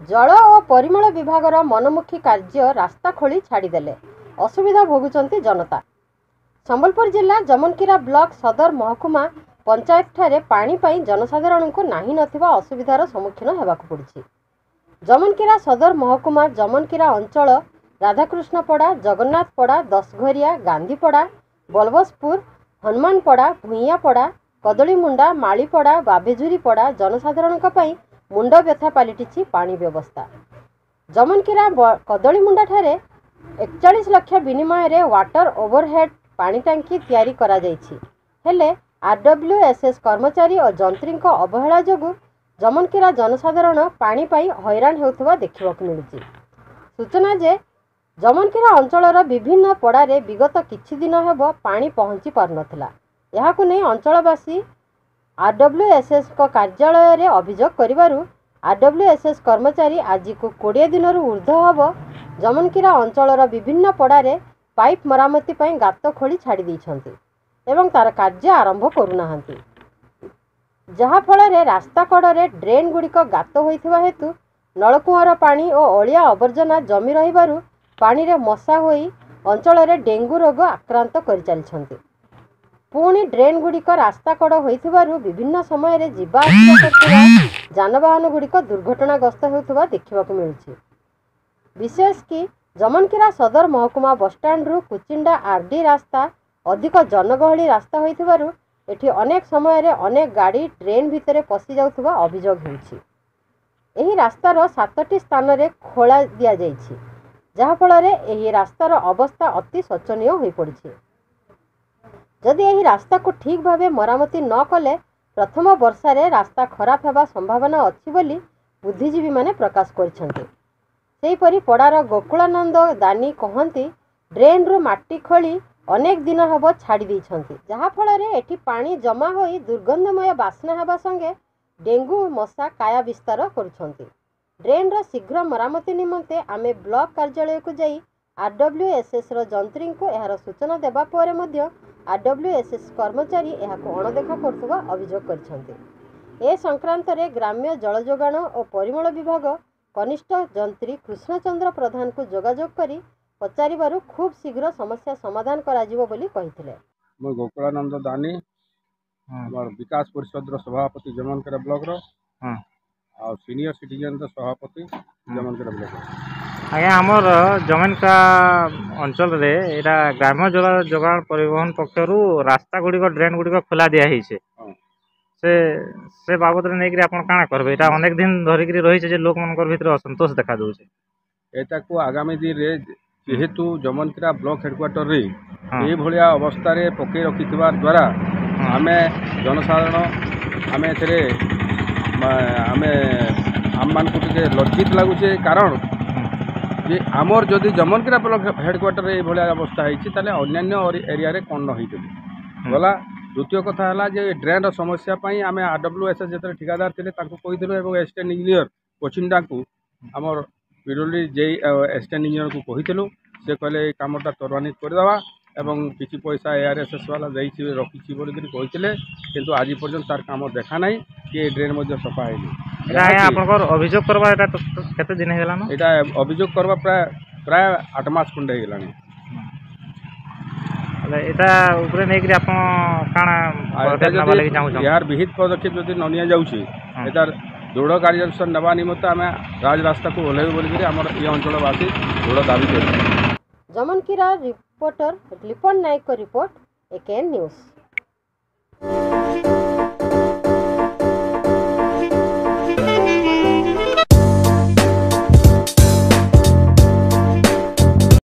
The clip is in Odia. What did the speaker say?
ଜଳ ଓ ପରିମଳ ବିଭାଗର ମନମୁଖୀ କାର୍ଯ୍ୟ ରାସ୍ତା ଖୋଳି ଛାଡ଼ିଦେଲେ। ଅସୁବିଧା ଭୋଗୁଛନ୍ତି ଜନତା। ସମ୍ବଲପୁର ଜିଲ୍ଲା ଜମନକିରା ବ୍ଲକ ସଦର ମହକୁମା ପଞ୍ଚାୟତଠାରେ ପାଣି ପାଇଁ ଜନସାଧାରଣଙ୍କୁ ନାହିଁ ନଥିବା ଅସୁବିଧାର ସମ୍ମୁଖୀନ ହେବାକୁ ପଡ଼ୁଛି। ଜମନକିରା ସଦର ମହକୁମା ଜମନକିରା ଅଞ୍ଚଳ ରାଧାକୃଷ୍ଣପଡ଼ା ଜଗନ୍ନାଥପଡ଼ା ଦଶଘରିଆ ଗାନ୍ଧୀପଡ଼ା ବଲବସପୁର ହନୁମାନପଡ଼ା ଭୂଇଁଆପଡ଼ା କଦଳୀମୁଣ୍ଡା ମାଳିପଡ଼ା ବାବେଝୁରିପଡ଼ା ଜନସାଧାରଣଙ୍କ ପାଇଁ ମୁଣ୍ଡ ବ୍ୟଥା ପାଲିଟିଛି ପାଣି ବ୍ୟବସ୍ଥା। ଜମନକିରା କଦଳୀମୁଣ୍ଡାଠାରେ ଏକଚାଳିଶ ଲକ୍ଷ ବିନିମୟରେ ୱାଟର ଓଭରହେଡ୍ ପାଣି ଟାଙ୍କି ତିଆରି କରାଯାଇଛି। ହେଲେ ଆର୍ଡବ୍ଲ୍ୟୁଏସ୍ଏସ୍ କର୍ମଚାରୀ ଓ ଯନ୍ତ୍ରୀଙ୍କ ଅବହେଳା ଯୋଗୁଁ ଜମନକିରା ଜନସାଧାରଣ ପାଣି ପାଇଁ ହଇରାଣ ହେଉଥିବା ଦେଖିବାକୁ ମିଳୁଛି। ସୂଚନା ଯେ ଜମନକିରା ଅଞ୍ଚଳର ବିଭିନ୍ନ ପଡ଼ାରେ ବିଗତ କିଛି ଦିନ ହେବ ପାଣି ପହଞ୍ଚି ପାରୁନଥିଲା। ଏହାକୁ ନେଇ ଅଞ୍ଚଳବାସୀ ଆର୍ଡବ୍ଲ୍ୟୁଏସ୍ଏସ୍ଙ୍କ କାର୍ଯ୍ୟାଳୟରେ ଅଭିଯୋଗ କରିବାରୁ ଆର୍ଡବ୍ଲ୍ୟୁଏସ୍ଏସ୍ କର୍ମଚାରୀ ଆଜିକୁ କୋଡ଼ିଏ ଦିନରୁ ଉର୍ଦ୍ଧ୍ୱ ହେବ ଜମନକିରା ଅଞ୍ଚଳର ବିଭିନ୍ନ ପଡ଼ାରେ ପାଇପ୍ ମରାମତି ପାଇଁ ଗାତ ଖୋଳି ଛାଡ଼ି ଦେଇଛନ୍ତି ଏବଂ ତା'ର କାର୍ଯ୍ୟ ଆରମ୍ଭ କରୁନାହାନ୍ତି। ଯାହାଫଳରେ ରାସ୍ତା କଡ଼ରେ ଡ୍ରେନ୍ ଗୁଡ଼ିକ ଗାତ ହୋଇଥିବା ହେତୁ ନଳକୂଅର ପାଣି ଓ ଅଳିଆ ଆବର୍ଜନା ଜମି ରହିବାରୁ ପାଣିରେ ମଶା ହୋଇ ଅଞ୍ଚଳରେ ଡେଙ୍ଗୁ ରୋଗ ଆକ୍ରାନ୍ତ କରିଚାଲିଛନ୍ତି। ପୁଣି ଡ୍ରେନ୍ ଗୁଡ଼ିକ ରାସ୍ତା କଡ଼ ହୋଇଥିବାରୁ ବିଭିନ୍ନ ସମୟରେ ଯିବା ଆସିବା କରୁଥିବା ଯାନବାହନ ଗୁଡ଼ିକ ଦୁର୍ଘଟଣାଗ୍ରସ୍ତ ହେଉଥିବା ଦେଖିବାକୁ ମିଳୁଛି। ବିଶେଷ କି ଜମନକିରା ସଦର ମହକୁମା ବସ୍ଷ୍ଟାଣ୍ଡରୁ କୁଚିଣ୍ଡା ଆର୍ଡି ରାସ୍ତା ଅଧିକ ଜନଗହଳି ରାସ୍ତା ହୋଇଥିବାରୁ ଏଠି ଅନେକ ସମୟରେ ଅନେକ ଗାଡ଼ି ଡ୍ରେନ୍ ଭିତରେ ପଶି ଯାଉଥିବା ଅଭିଯୋଗ ହେଉଛି। ଏହି ରାସ୍ତାର ସାତଟି ସ୍ଥାନରେ ଖୋଳା ଦିଆଯାଇଛି ଯାହାଫଳରେ ଏହି ରାସ୍ତାର ଅବସ୍ଥା ଅତି ଶୋଚନୀୟ ହୋଇପଡ଼ିଛି। ଯଦି ଏହି ରାସ୍ତାକୁ ଠିକ୍ ଭାବେ ମରାମତି ନ କଲେ ପ୍ରଥମ ବର୍ଷାରେ ରାସ୍ତା ଖରାପ ହେବା ସମ୍ଭାବନା ଅଛି ବୋଲି ବୁଦ୍ଧିଜୀବୀମାନେ ପ୍ରକାଶ କରିଛନ୍ତି। ସେହିପରି ପଡ଼ାର ଗୋକୁଳାନନ୍ଦ ଦାନୀ କହନ୍ତି ଡ୍ରେନ୍ରୁ ମାଟି ଖୋଳି ଅନେକ ଦିନ ହେବ ଛାଡ଼ି ଦେଇଛନ୍ତି। ଯାହାଫଳରେ ଏଠି ପାଣି ଜମା ହୋଇ ଦୁର୍ଗନ୍ଧମୟ ବାସ୍ନା ହେବା ସଙ୍ଗେ ଡେଙ୍ଗୁ ମଶା କାୟା ବିସ୍ତାର କରୁଛନ୍ତି। ଡ୍ରେନ୍ର ଶୀଘ୍ର ମରାମତି ନିମନ୍ତେ ଆମେ ବ୍ଲକ କାର୍ଯ୍ୟାଳୟକୁ ଯାଇ ଆର୍ଡବ୍ଲ୍ୟୁଏସ୍ଏସ୍ର ଯନ୍ତ୍ରୀଙ୍କୁ ଏହାର ସୂଚନା ଦେବା ପରେ ମଧ୍ୟ ଆର୍ଡବ୍ଲ୍ୟୁଏସ୍ଏସ୍ କର୍ମଚାରୀ ଏହାକୁ ଅଣଦେଖା କରୁଥିବା ଅଭିଯୋଗ କରିଛନ୍ତି। ଏ ସଂକ୍ରାନ୍ତରେ ଗ୍ରାମ୍ୟ ଜଳ ଯୋଗାଣ ଓ ପରିମଳ ବିଭାଗ କନିଷ୍ଠ ଯନ୍ତ୍ରୀ କୃଷ୍ଣଚନ୍ଦ୍ର ପ୍ରଧାନଙ୍କୁ ଯୋଗାଯୋଗ କରି ପଚାରିବାରୁ ଖୁବ୍ ଶୀଘ୍ର ସମସ୍ୟା ସମାଧାନ କରାଯିବ ବୋଲି କହିଥିଲେ। ମୁଁ ଗୋକୁଳାନନ୍ଦ ଦାନୀ ଆମର ବିକାଶ ପରିଷଦର ସଭାପତି ଜମନକେରା ବ୍ଲକର ଆଉ ସିନିୟର ସିଟିଜେନ୍ର ସଭାପତି ଜମନକେରା ବ୍ଲକର। ଆଜ୍ଞା ଆମର ଜମେନକା ଅଞ୍ଚଳରେ ଏଇଟା ଗ୍ରାମ୍ୟ ଜଳ ଯୋଗାଣ ପରିବହନ ପକ୍ଷରୁ ରାସ୍ତା ଗୁଡ଼ିକ ଡ୍ରେନ୍ ଗୁଡ଼ିକ ଖୋଲା ଦିଆହେଇଛେ ହଁ। ସେ ସେ ବାବଦରେ ନେଇକିରି ଆପଣ କାଣା କରିବେ? ଏଇଟା ଅନେକ ଦିନ ଧରିକିରି ରହିଛେ ଯେ ଲୋକମାନଙ୍କର ଭିତରେ ଅସନ୍ତୋଷ ଦେଖା ଦେଉଛି। ଏଟାକୁ ଆଗାମୀ ଦିନରେ ଯେହେତୁ ଜମନକିରା ବ୍ଲକ ହେଡ଼କ୍ୱାର୍ଟରରେ ହଁ। ଏଇଭଳିଆ ଅବସ୍ଥାରେ ପକାଇ ରଖିଥିବା ଦ୍ୱାରା ହଁ। ଆମେ ଜନସାଧାରଣ ଆମେ ଏଥିରେ ମା- ଆମେ ଆମମାନଙ୍କୁ ଟିକେ ଲଜ୍ଜିତ ଲାଗୁଛେ କାରଣ ଯେ ଆମର ଯଦି ଜମନକିରା ବ୍ଲକ ହେଡ଼କ୍ୱାର୍ଟରରେ ଏଇଭଳିଆ ଅବସ୍ଥା ହେଇଛି ତାହେଲେ ଅନ୍ୟାନ୍ୟ ଅରି- ଏରିଆରେ କ'ଣ ନ ହେଇଥିବ ଗଲା ଦ୍ୱିତୀୟ କଥା ହେଲା ଯେ ଡ୍ରେନ୍ର ସମସ୍ୟା ପାଇଁ ଆମେ ଆର୍ ଡବ୍ଲ୍ୟୁ ଏସ୍ ଏସ୍ ଯେତେବେଳେ ଠିକାଦାର ଥିଲେ ତାଙ୍କୁ କହିଥିଲୁ ଏବଂ ଏସିଷ୍ଟାଣ୍ଟ ଇଞ୍ଜିନିୟର କୋଚିଣ୍ଡାଙ୍କୁ ଆମର ବିରୋଲି ଜେଇ ଏସିଷ୍ଟାଣ୍ଟ ଇଞ୍ଜିନିୟରଙ୍କୁ କହିଥିଲୁ ସେ କହିଲେ ଏଇ କାମଟା ତ୍ୱରାନ୍ୱିତ କରିଦେବା ଏବଂ କିଛି ପଇସା ଏ ଆର୍ ଏସ୍ ଏସ୍ ବାଲା ଦେଇଛି ରଖିଛି ବୋଲିକରି କହିଥିଲେ କିନ୍ତୁ ଆଜି ପର୍ଯ୍ୟନ୍ତ ତାର କାମ ଦେଖା ନାହିଁ କି ଏ ଡ୍ରେନ୍ ମଧ୍ୟ ସଫା ହେଇନି ଏଇଟା ଆଜ୍ଞା ଆପଣଙ୍କର ଅଭିଯୋଗ କରବା ଏଇଟା ତ- ତ- କେତେ ଦିନ ହେଇଗଲାନ ଏଇଟା ଅଭିଯୋଗ କରିବା ପ୍ରାୟ ପ୍ରାୟ ଆଠ ମାସ ଖଣ୍ଡେ ହେଇଗଲାଣି। ହେଲେ ଏଇଟା ଉପରେ ନେଇକିରି ଆପଣ କାଣା ଆଉ ଏଇଟା ପଦକ୍ଷେପ ନେବା ଲାଗି ଯଦି ଚାହୁଁଛନ୍ ଏହାର ବିହିତ ପଦକ୍ଷେପ ଯଦି ନ ନିଆଯାଉଛି ହଁ। ଏଟାର ଦୃଢ଼ କାର୍ଯ୍ୟାନୁଷ୍ଠାନ ନେବା ନିମନ୍ତେ ଆମେ ରାଜରାସ୍ତାକୁ ଓହ୍ଲାଇବୁ ବୋଲିକରି ଆମର ଏ ଅଞ୍ଚଳବାସୀ ଦୃଢ଼ ଦାବି କରୁଛୁ ଜମନକିରା ରିପୋର୍ଟର ଲିପନ ନାୟକଙ୍କ ରିପୋର୍ଟ ଏକେଏନ୍ ନ୍ୟୁଜ୍।